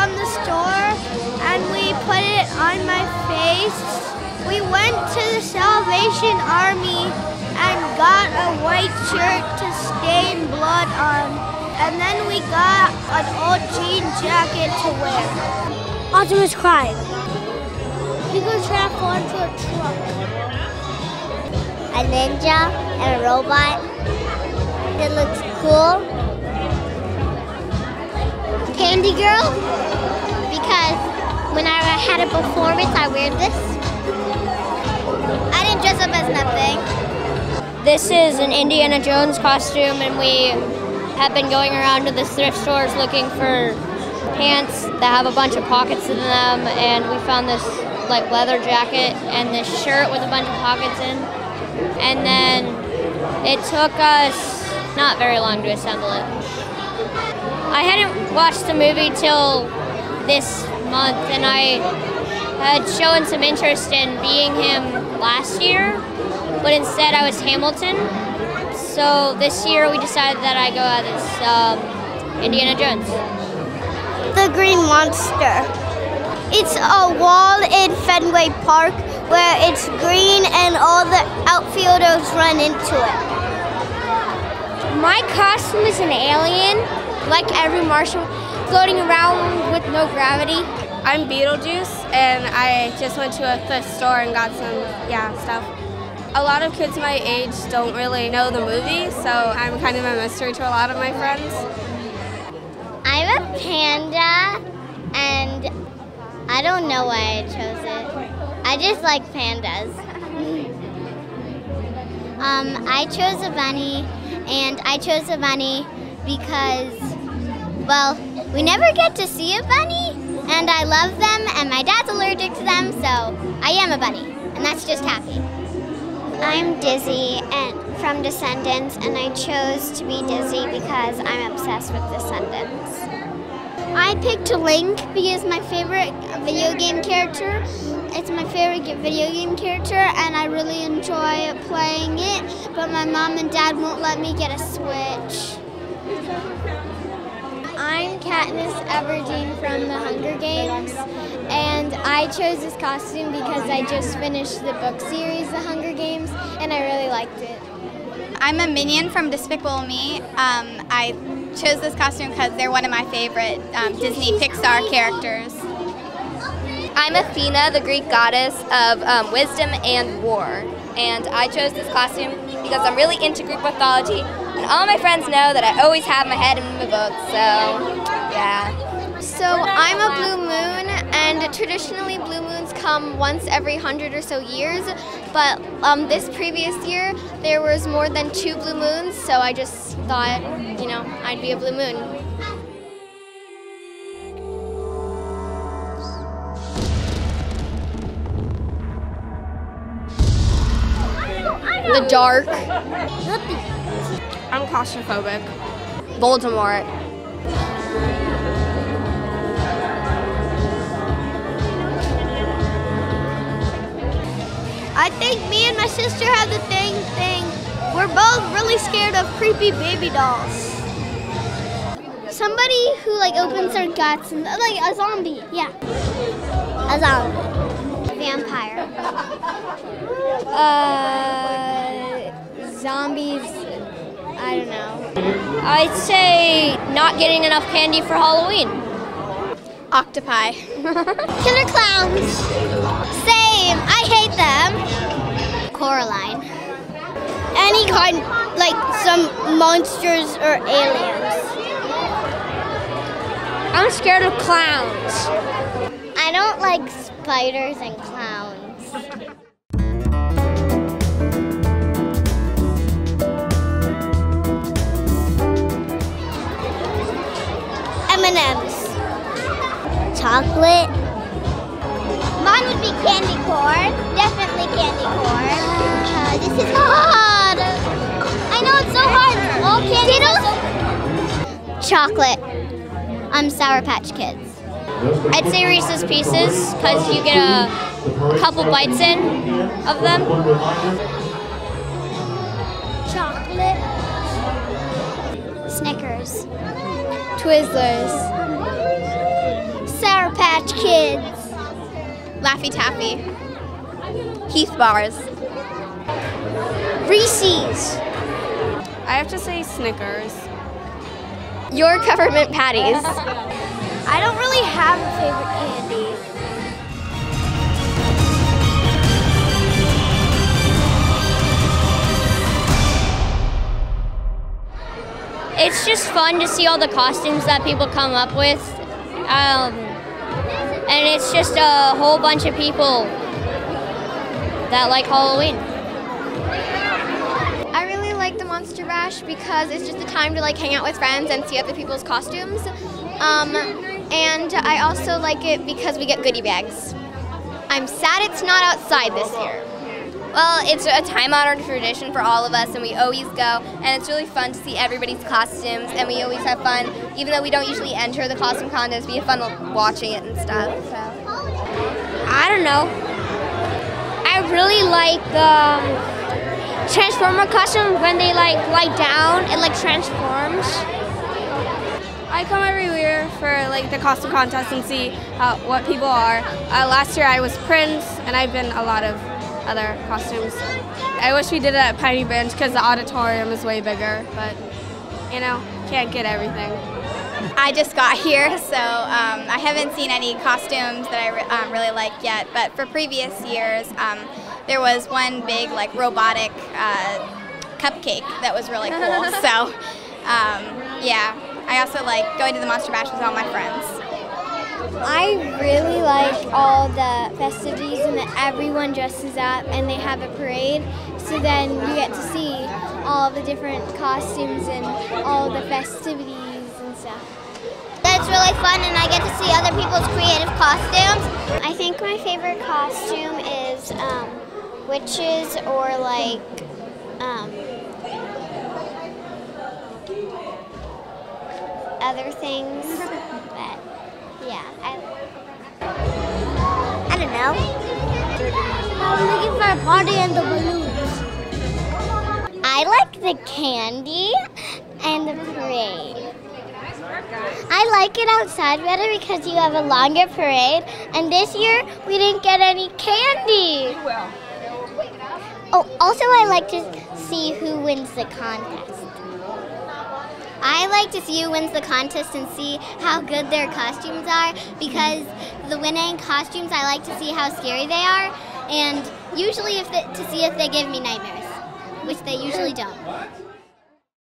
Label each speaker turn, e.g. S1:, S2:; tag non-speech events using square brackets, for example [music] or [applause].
S1: from the store and we put it on my face. We went to the Salvation Army and got a white shirt to stain blood on. And then we got an old jean jacket to wear.
S2: Optimus Prime.
S1: He goes transform into a truck.
S2: A ninja and a robot. It looks cool. Candy Girl. Because when I had a performance, I wear this. I didn't dress up as nothing.
S3: This is an Indiana Jones costume, and we have been going around to the thrift stores looking for pants that have a bunch of pockets in them, and we found this like leather jacket and this shirt with a bunch of pockets in. And then it took us not very long to assemble it. I hadn't watched the movie till this month, and I had shown some interest in being him last year, but instead I was Hamilton. So this year we decided that I go as um, Indiana Jones.
S1: The Green Monster. It's a wall in Fenway Park where it's green and all the outfielders run into it.
S2: My costume is an alien, like every Martian, floating around with no gravity.
S4: I'm Beetlejuice, and I just went to a thrift store and got some, yeah, stuff. A lot of kids my age don't really know the movie, so I'm kind of a mystery to a lot of my friends.
S2: I'm a panda, and I don't know why I chose it. I just like pandas. [laughs] um, I chose a bunny, and I chose a bunny because, well, we never get to see a bunny, and I love them, and my dad's allergic to them, so I am a bunny, and that's just happy. I'm Dizzy and from Descendants, and I chose to be Dizzy because I'm obsessed with Descendants. I picked Link because my favorite video game character. It's my favorite video game character, and I really enjoy playing it. But my mom and dad won't let me get a Switch. I'm Katniss Everdeen from the Hunger Games, and I chose this costume because I just finished the book series, The Hunger Games, and I really liked it.
S5: I'm a minion from Despicable Me. Um, I chose this costume because they're one of my favorite um, Disney Pixar characters.
S3: I'm Athena, the Greek goddess of um, wisdom and war. And I chose this costume because I'm really into Greek mythology, and all my friends know that I always have my head in the book, so yeah.
S2: So I'm a blue moon, and traditionally blue moons come once every hundred or so years. But um, this previous year, there was more than two blue moons, so I just thought, you know, I'd be a blue moon.
S3: The dark.
S4: I'm claustrophobic.
S3: Voldemort.
S1: I think me and my sister have the thing thing. We're both really scared of creepy baby dolls.
S2: Somebody who like opens their guts and like a zombie, yeah. A zombie. Vampire. Uh, zombies. I don't know.
S3: I'd say not getting enough candy for Halloween.
S5: Octopi. [laughs]
S2: Killer clowns. Same. I hate them. Coraline.
S1: Any kind, like some monsters or aliens.
S3: I'm scared of clowns.
S2: I don't like spiders and clowns. Chocolate. Mine would be candy corn. Definitely candy corn. Uh, this is hard. I know it's so hard. All candy. Chocolate. I'm Sour Patch Kids.
S3: I'd say Reese's Pieces because you get a, a couple bites in of them.
S2: Chocolate. Snickers.
S1: Twizzlers. Sour Kids.
S5: Laffy Taffy. Heath Bars.
S1: Reese's.
S4: I have to say Snickers.
S3: York Peppermint Patties.
S1: I don't really have a favorite candy.
S3: It's just fun to see all the costumes that people come up with. Um, and it's just a whole bunch of people that like Halloween.
S6: I really like the Monster Bash because it's just a time to like hang out with friends and see other people's costumes. Um, and I also like it because we get goodie bags. I'm sad it's not outside this year.
S7: Well, it's a time-honored tradition for all of us, and we always go. And it's really fun to see everybody's costumes, and we always have fun. Even though we don't usually enter the costume contest, we have fun watching it and stuff. So.
S3: I don't know. I really like the um, Transformer costume when they like lie down and like transforms.
S4: I come every year for like the costume contest and see uh, what people are. Uh, last year I was Prince, and I've been a lot of other costumes. I wish we did it at Piney Branch because the auditorium is way bigger, but you know, can't get everything.
S5: I just got here, so um, I haven't seen any costumes that I re- um, really like yet. But for previous years, um, there was one big like robotic uh, cupcake that was really cool. [laughs] so um, yeah, I also like going to the Monster Bash with all my friends.
S1: I really like all the festivities and that everyone dresses up and they have a parade. So then you get to see all the different costumes and all the festivities and stuff.
S2: That's really fun, and I get to see other people's creative costumes. I think my favorite costume is um, witches or like um, other things. But yeah, I, I don't know.
S1: I'm looking for a party and the balloons.
S2: I like the candy and the parade. I like it outside better because you have a longer parade, and this year we didn't get any candy. Oh, also I like to see who wins the contest. I like to see who wins the contest and see how good their costumes are because the winning costumes I like to see how scary they are and usually if they, to see if they give me nightmares, which they usually don't.